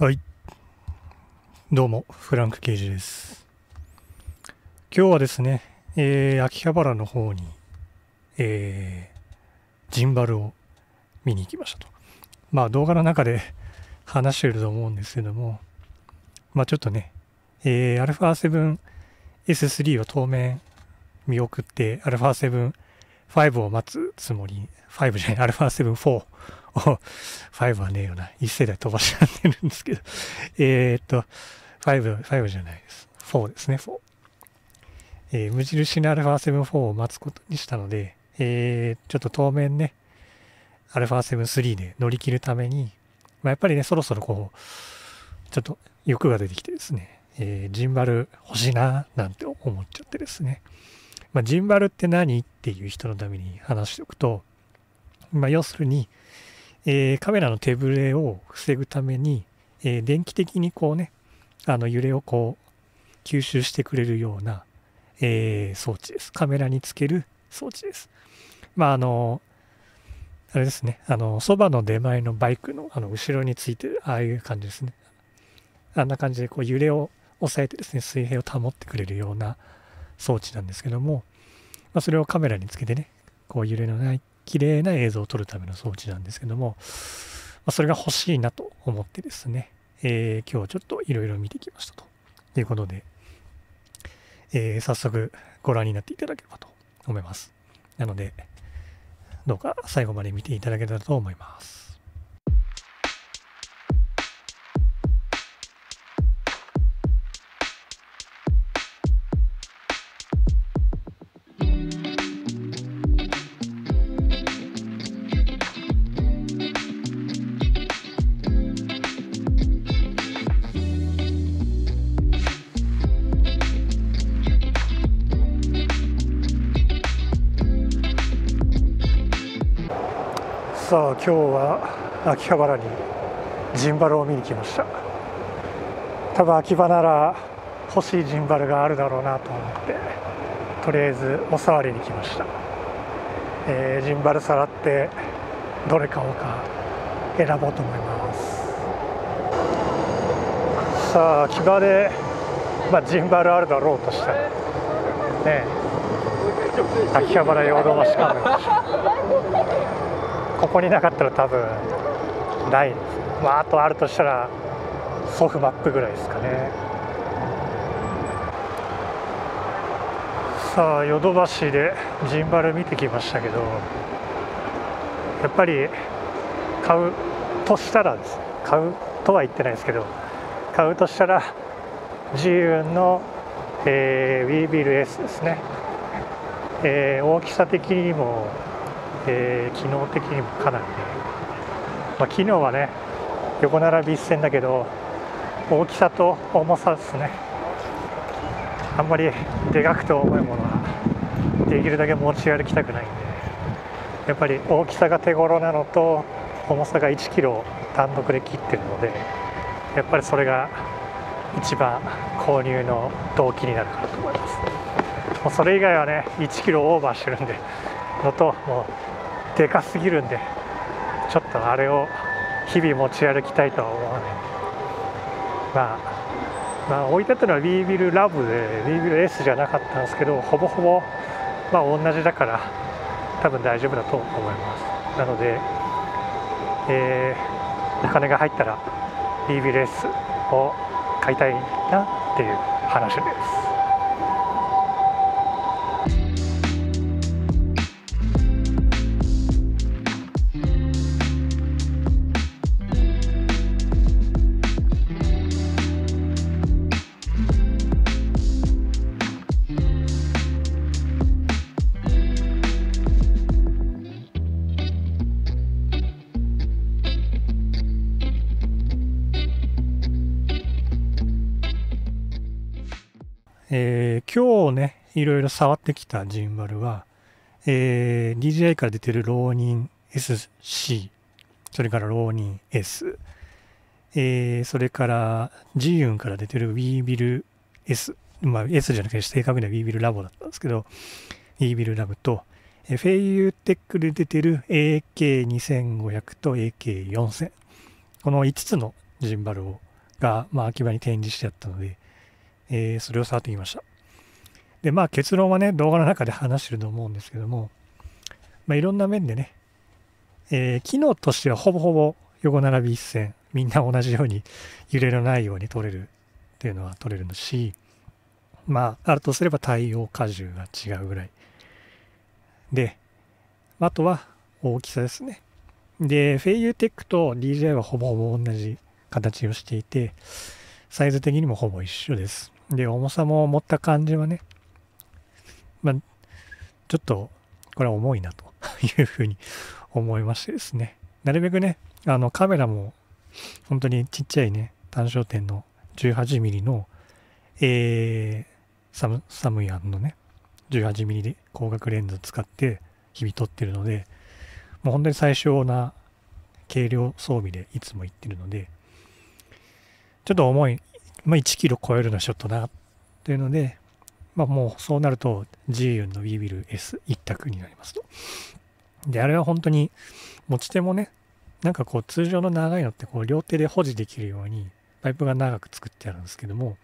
はい。どうも、フランク刑事です。今日はですね、えー、秋葉原の方に、えー、ジンバルを見に行きましたと。まあ動画の中で話してると思うんですけども、まあちょっとね、えー、α7S3 は当面見送って、α7 5を待つつもり、5じゃない、α7 4を、 5はねえよな、一世代飛ばしちゃってるんですけど、えっと、5、5じゃないです。4ですね、4。えー無印の α7-4 を待つことにしたので、えーちょっと当面ね、α7-3 で乗り切るために、まあ、やっぱりね、そろそろこう、ちょっと欲が出てきてですね、えージンバル欲しいな、なんて思っちゃってですね。まあ、ジンバルって何っていう人のために話しておくと、まあ、要するに、えーカメラの手ぶれを防ぐために、えー電気的にこうね、あの揺れをこう吸収してくれるような、えー装置です。カメラにつける装置です。まああの、あれですね、あの、そばの出前のバイクのあの後ろについてる、ああいう感じですね。あんな感じでこう揺れを抑えてですね、水平を保ってくれるような装置なんですけども、まあ、それをカメラにつけてね、こう揺れのない綺麗な映像を撮るための装置なんですけども、ま、それが欲しいなと思ってですね、えー今日はちょっといろいろ見てきましたということで、えー早速ご覧になっていただければと思います。なので、どうか最後まで見ていただけたらと思います。さあ今日は秋葉原にジンバルを見に来ました。多分秋葉なら欲しいジンバルがあるだろうなと思ってとりあえずお触りに来ました、えージンバル触ってどれ買おうか選ぼうと思います。さあ秋葉で、まあ、ジンバルあるだろうとした。らね秋葉原ヨード橋カメここになかったら多分ないです、まあ、あとあるとしたらソフマップぐらいですかね。さあヨドバシでジンバル見てきましたけどやっぱり買うとしたらです。買うとは言ってないですけど買うとしたらジーウンの、えー、ウィービル S ですね、えー大きさ的にもえー機能的にもかなりね、まあ、機能はね横並び一線だけど大きさと重さですね。あんまりでかくて重いものはできるだけ持ち歩きたくないんでやっぱり大きさが手頃なのと重さが1キロ単独で切ってるのでやっぱりそれが一番購入の動機になるかなと思います。もうそれ以外はね1キロオーバーしてるんでのともうでかすぎるんでちょっとあれを日々持ち歩きたいとは思わない。まあ、まあ、置いてあったのは w ービルラブで w ービル S じゃなかったんですけどほぼほぼまあ同じだから多分大丈夫だと思います。なので、えーお金が入ったら w ービル S を買いたいなっていう話です。えー今日ね、いろいろ触ってきたジンバルは、えー DJI から出てる浪人 SC、それから浪人 S、えーそれからジーユンから出てる w ービル S、まあ S じゃなくて正確には w ービルラボだったんですけど、w ービルラブと、えーフェイユーテックで出てる AK2500 と AK4000。この5つのジンバルをが、まあ、秋葉に展示してあったので、えー、それを触ってみました。で、まあ結論はね、動画の中で話してると思うんですけども、まあいろんな面でね、えー、機能としてはほぼほぼ横並び一線、みんな同じように揺れのないように取れるっていうのは取れるのし、まあ、あるとすれば対応荷重が違うぐらい。で、あとは大きさですね。で、フェイユーテックと DJI はほぼほぼ同じ形をしていて、サイズ的にもほぼ一緒です。で、重さも持った感じはね、まあ、ちょっと、これは重いなと いうふうに思いましてですね。なるべくね、あのカメラも本当にちっちゃいね、単焦点の 18mm の、えー、サムサムヤンのね、18mm で光学レンズ使って日々撮ってるので、もう本当に最小な軽量装備でいつも行ってるので、ちょっと重い、まあ、1キロ超えるのはちょっとなっていうので、まあもうそうなると G ユンの w ビル S 一択になりますと。で、あれは本当に持ち手もね、なんかこう通常の長いのってこう両手で保持できるようにパイプが長く作ってあるんですけども、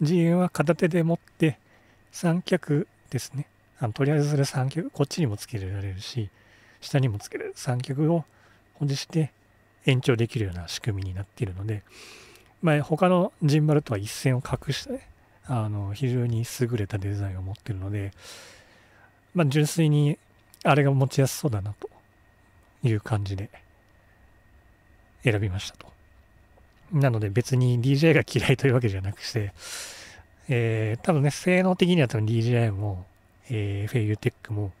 G ユンは片手で持って三脚ですね。あのとりあえずそれ三脚、こっちにもつけられるし、下にもつける三脚を保持して延長できるような仕組みになっているので、まあ、他のジンバルとは一線を画したね、あの、非常に優れたデザインを持ってるので、まあ、純粋にあれが持ちやすそうだなという感じで選びましたと。なので別に DJI が嫌いというわけじゃなくて、えー、多分ね、性能的には多分 DJI も、えー、フェイユーテックも、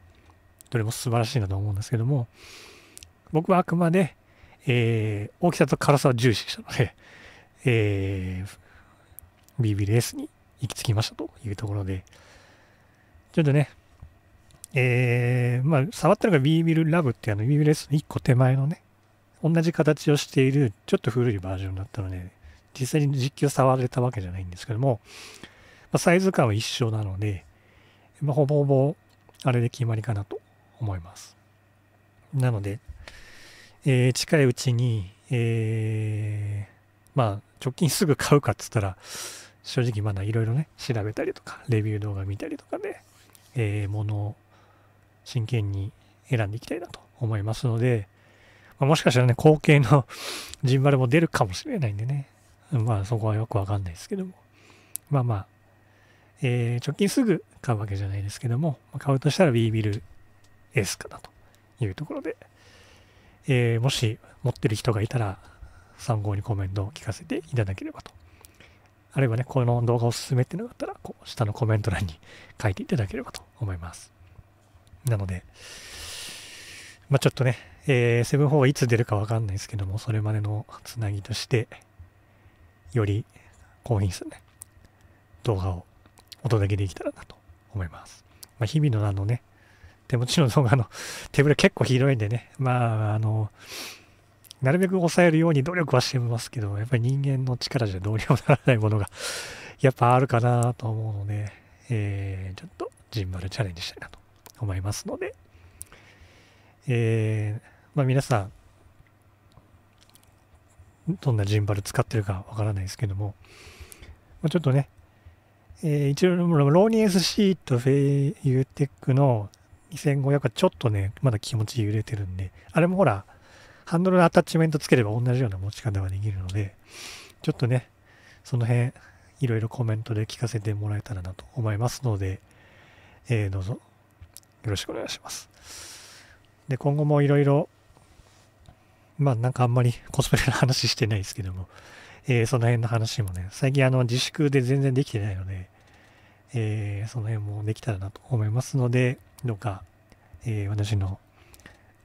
どれも素晴らしいなと思うんですけども、僕はあくまで、えー、大きさと軽さを重視したので、えー、BBS に行き着きましたというところで、ちょっとね、えー、まあ、触ったのが b ビルラブってあの b ビル S の1個手前のね、同じ形をしているちょっと古いバージョンだったので、実際に実況触れたわけじゃないんですけども、まあ、サイズ感は一緒なので、まあ、ほぼほぼあれで決まりかなと思います。なので、えー、近いうちに、えー、まあ、直近すぐ買うかっつったら、正直まだいろいろね、調べたりとか、レビュー動画見たりとかで、えー、ものを真剣に選んでいきたいなと思いますので、まあ、もしかしたらね、後継の ジンバルも出るかもしれないんでね、まあそこはよくわかんないですけども、まあまあ、えー、直近すぐ買うわけじゃないですけども、買うとしたら B ビル S かなというところで、えー、もし持ってる人がいたら参考にコメントを聞かせていただければと。あるいはね、この動画をおすすめっていうのがあったら、こう下のコメント欄に書いていただければと思います。なので、まあちょっとね、えー、7-4はいつ出るかわかんないですけども、それまでのつなぎとして、より高品質なね、動画をお届けできたらなと思います。まあ、日々のあのね、手持ちの動画の手ぶれ結構広いんでね、まあ、あの、なるべく抑えるように努力はしてますけど、やっぱり人間の力じゃどうにもならないものが やっぱあるかなと思うので、えー、ちょっとジンバルチャレンジしたいなと思いますので、えー、まあ皆さん、どんなジンバル使ってるかわからないですけども、まあ、ちょっとね、えー、一応、ローニー SC とフェイユーテックの2500はちょっとね、まだ気持ち揺れてるんで、あれもほら、ハンドルのアタッチメントつければ同じような持ち方ができるので、ちょっとね、その辺、いろいろコメントで聞かせてもらえたらなと思いますので、えー、どうぞよろしくお願いします。で、今後もいろいろまあなんかあんまりコスプレの話してないですけども、えー、その辺の話もね、最近あの自粛で全然できてないので、えー、その辺もできたらなと思いますので、どうか、えー、私の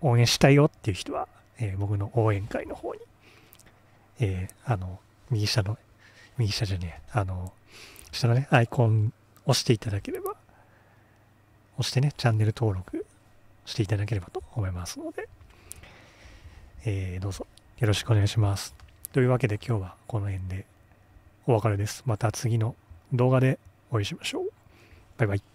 応援したいよっていう人は、え僕の応援会の方に、えあの、右下の、右下じゃねえ、あの、下のね、アイコン押していただければ、押してね、チャンネル登録していただければと思いますので、えー、どうぞよろしくお願いします。というわけで今日はこの辺でお別れです。また次の動画でお会いしましょう。バイバイ。